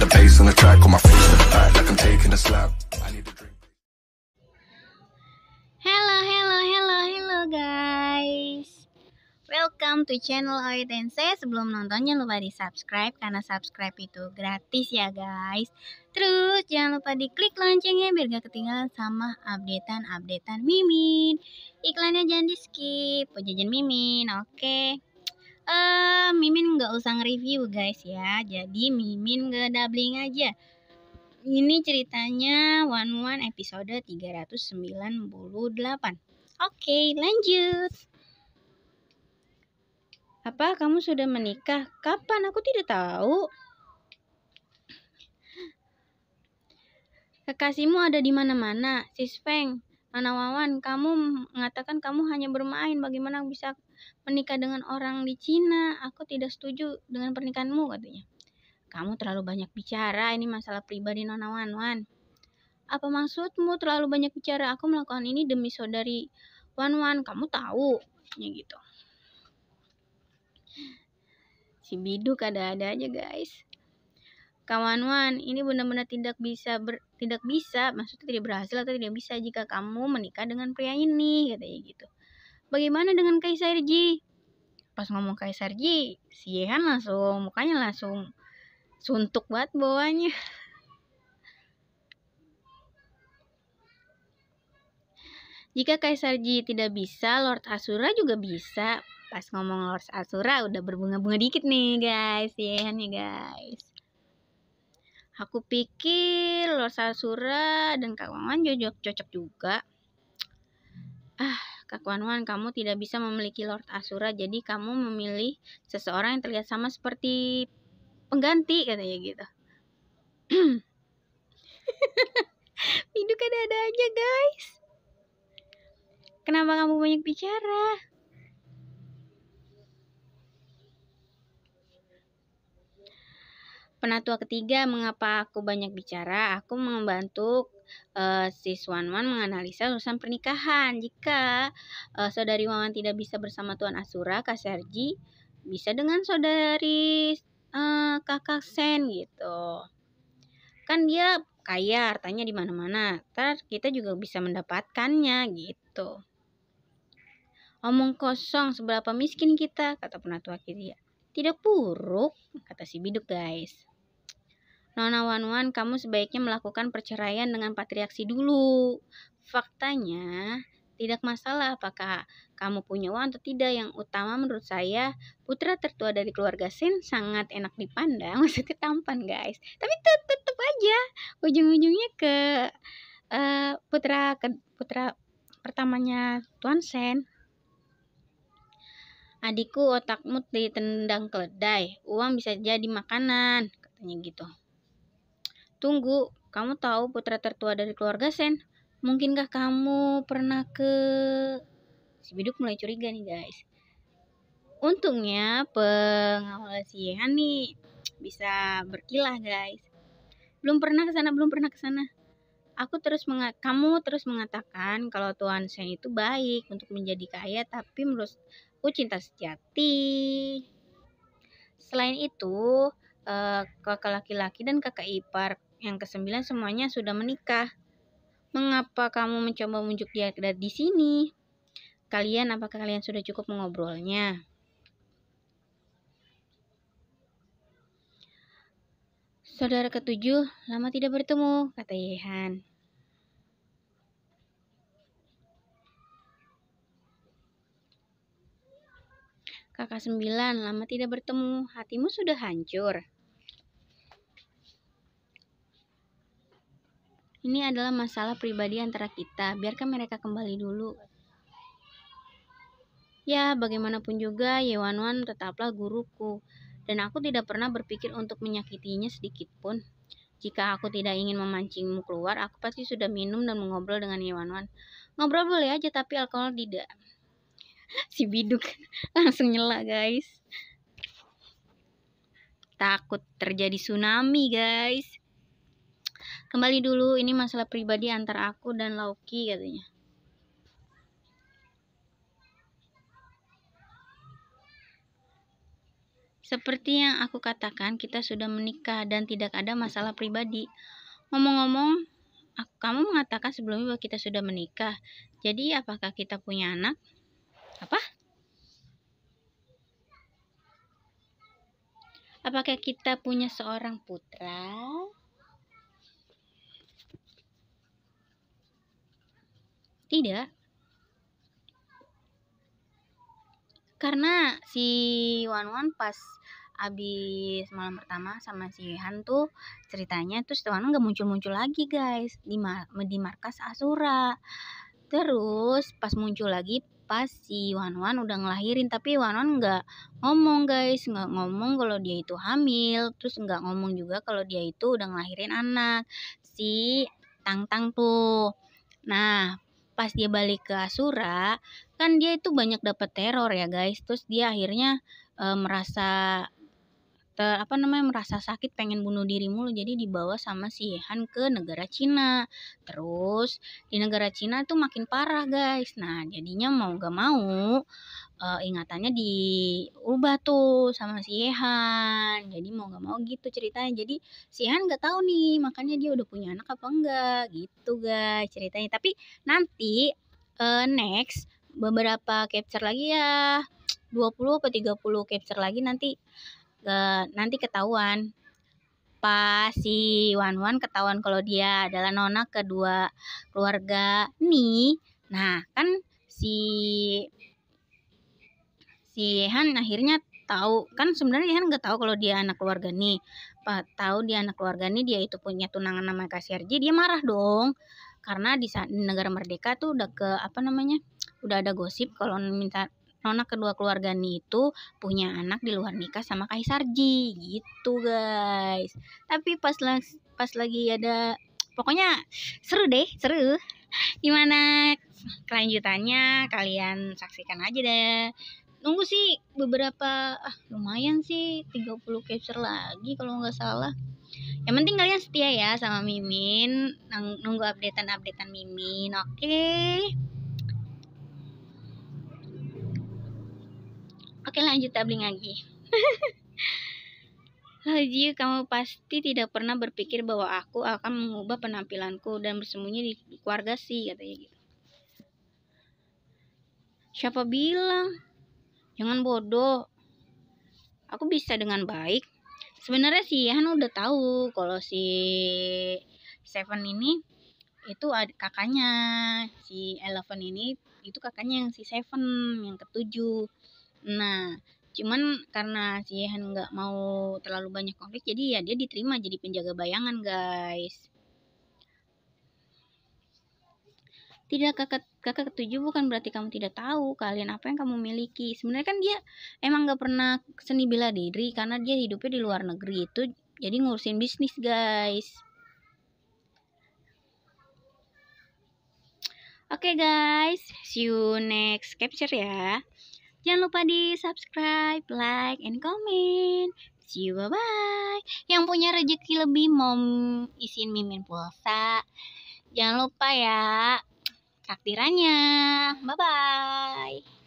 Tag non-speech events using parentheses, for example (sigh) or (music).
the bass on the track, on my face to the back, like I'm taking a slap. I need a drink. Hello, hello, hello, hello guys. Welcome to channel Oit Tense. Sebelum nonton jangan lupa di subscribe karena subscribe itu gratis ya guys. Terus jangan lupa di klik loncengnya biar gak ketinggalan sama updatean-updatean Mimin. Iklannya jangan di skip. Pejajan Mimin, oke. Eh, Mimin nggak usah nge-review guys ya. Jadi Mimin nge doubling aja. Ini ceritanya One One episode 398. Oke, lanjut. Apa kamu sudah menikah? Kapan? Aku tidak tahu. Kekasihmu ada di mana-mana, Sis Feng. Mana Wawan, kamu mengatakan kamu hanya bermain. Bagaimana bisa menikah dengan orang di Cina? Aku tidak setuju dengan pernikahanmu, katanya. Kamu terlalu banyak bicara, ini masalah pribadi Nona Wan Wan. Apa maksudmu terlalu banyak bicara? Aku melakukan ini demi saudari Wan Wan, kamu tahu. Ya gitu. Si Biduk ada-ada aja guys kawan wan ini benar-benar tidak bisa ber, tidak bisa maksudnya tidak berhasil atau tidak bisa jika kamu menikah dengan pria ini katanya gitu bagaimana dengan Kaisar Ji pas ngomong Kaisar Ji si Yehan langsung mukanya langsung suntuk banget bawahnya Jika Kaisar Ji tidak bisa, Lord Asura juga bisa. Pas ngomong Lord Asura udah berbunga-bunga dikit nih guys, ya guys. Aku pikir Lord Asura dan Kak Wawan cocok cocok juga. Ah, Kak Wawan, kamu tidak bisa memiliki Lord Asura, jadi kamu memilih seseorang yang terlihat sama seperti pengganti katanya gitu. (clears throat) Hidup ada-ada aja guys. Kenapa kamu banyak bicara? Penatua ketiga, mengapa aku banyak bicara? Aku membantu uh, sis Wan menganalisa urusan pernikahan. Jika uh, saudari Wawan tidak bisa bersama Tuan Asura, Kak Sergi bisa dengan saudari uh, Kakak Sen gitu. Kan dia kaya, hartanya di mana-mana. Ntar kita juga bisa mendapatkannya gitu. Omong kosong, seberapa miskin kita, kata penatua kiri. Tidak buruk, kata si biduk guys. Nona Wan Wan, kamu sebaiknya melakukan perceraian dengan patriaksi dulu. Faktanya, tidak masalah apakah kamu punya uang atau tidak. Yang utama menurut saya, putra tertua dari keluarga Sen sangat enak dipandang. (laughs) Maksudnya tampan, guys. Tapi tetap aja ujung-ujungnya ke uh, putra ke putra pertamanya Tuan Sen. Adikku otakmu ditendang keledai, uang bisa jadi makanan, katanya gitu. Tunggu, kamu tahu putra tertua dari keluarga Sen? Mungkinkah kamu pernah ke... Si Biduk mulai curiga nih guys. Untungnya pengawal si Yehan nih bisa berkilah guys. Belum pernah ke sana, belum pernah ke sana. Aku terus mengat kamu terus mengatakan kalau Tuan Sen itu baik untuk menjadi kaya, tapi menurut aku cinta sejati. Selain itu, uh, kakak laki-laki dan kakak ipar yang kesembilan semuanya sudah menikah. Mengapa kamu mencoba menunjuk dia di sini? Kalian, apakah kalian sudah cukup mengobrolnya? Saudara ketujuh, lama tidak bertemu, kata Yehan. Kakak sembilan, lama tidak bertemu, hatimu sudah hancur. Ini adalah masalah pribadi antara kita. Biarkan mereka kembali dulu. Ya, bagaimanapun juga, Yewanwan tetaplah guruku. Dan aku tidak pernah berpikir untuk menyakitinya sedikit pun. Jika aku tidak ingin memancingmu keluar, aku pasti sudah minum dan mengobrol dengan Yewanwan. Ngobrol boleh aja, tapi alkohol tidak. (laughs) si biduk (laughs) langsung nyela, guys. Takut terjadi tsunami, guys. Kembali dulu, ini masalah pribadi antara aku dan Lauki katanya. Seperti yang aku katakan, kita sudah menikah dan tidak ada masalah pribadi. Ngomong-ngomong, kamu mengatakan sebelumnya bahwa kita sudah menikah. Jadi apakah kita punya anak? Apa? Apakah kita punya seorang putra? Tidak. Karena si Wan Wan pas abis malam pertama sama si Han tuh ceritanya terus Wan nggak muncul-muncul lagi guys di, mar di markas Asura. Terus pas muncul lagi pas si Wan Wan udah ngelahirin tapi Wan Wan nggak ngomong guys nggak ngomong kalau dia itu hamil terus nggak ngomong juga kalau dia itu udah ngelahirin anak si Tang Tang tuh. Nah pas dia balik ke Asura kan dia itu banyak dapat teror ya guys. Terus dia akhirnya e, merasa ter, apa namanya merasa sakit pengen bunuh diri mulu jadi dibawa sama si Han ke negara Cina. Terus di negara Cina tuh makin parah guys. Nah jadinya mau gak mau uh, ingatannya diubah tuh sama si Yehan jadi mau gak mau gitu ceritanya. Jadi si Yehan nggak tahu nih makanya dia udah punya anak apa enggak gitu guys ceritanya. Tapi nanti uh, next beberapa capture lagi ya 20 atau 30 capture lagi nanti uh, nanti ketahuan. Pas si Wan Wan ketahuan kalau dia adalah nona kedua keluarga nih nah kan si si Han akhirnya tahu kan sebenarnya Han nggak tahu kalau dia anak keluarga nih Pak tahu dia anak keluarga nih dia itu punya tunangan nama Kasirji dia marah dong. Karena di negara merdeka tuh udah ke apa namanya udah ada gosip kalau minta nona kedua keluarga nih itu punya anak di luar nikah sama Kaisar Ji gitu guys. Tapi pas pas lagi ada pokoknya seru deh seru. Gimana kelanjutannya kalian saksikan aja deh. Nunggu sih beberapa ah lumayan sih 30 capture lagi kalau nggak salah. Yang penting kalian setia ya sama Mimin nunggu updatean-updatean Mimin oke? okay? Oke lanjut tabling lagi (laughs) Haji, kamu pasti tidak pernah berpikir bahwa aku akan mengubah penampilanku dan bersembunyi di keluarga sih, katanya gitu. Siapa bilang? Jangan bodoh. Aku bisa dengan baik. Sebenarnya si Han udah tahu kalau si Seven ini itu kakaknya si Eleven ini itu kakaknya yang si Seven yang ketujuh. Nah, cuman karena si Han nggak mau terlalu banyak konflik jadi ya dia diterima jadi penjaga bayangan guys. Tidak kakak kakak ketujuh bukan berarti kamu tidak tahu kalian apa yang kamu miliki. Sebenarnya kan dia emang gak pernah seni bela diri karena dia hidupnya di luar negeri itu jadi ngurusin bisnis guys. Oke okay guys, see you next capture ya. Jangan lupa di subscribe, like, and comment. See you, bye-bye. Yang punya rezeki lebih mau isin mimin pulsa. Jangan lupa ya takdirannya. Bye-bye.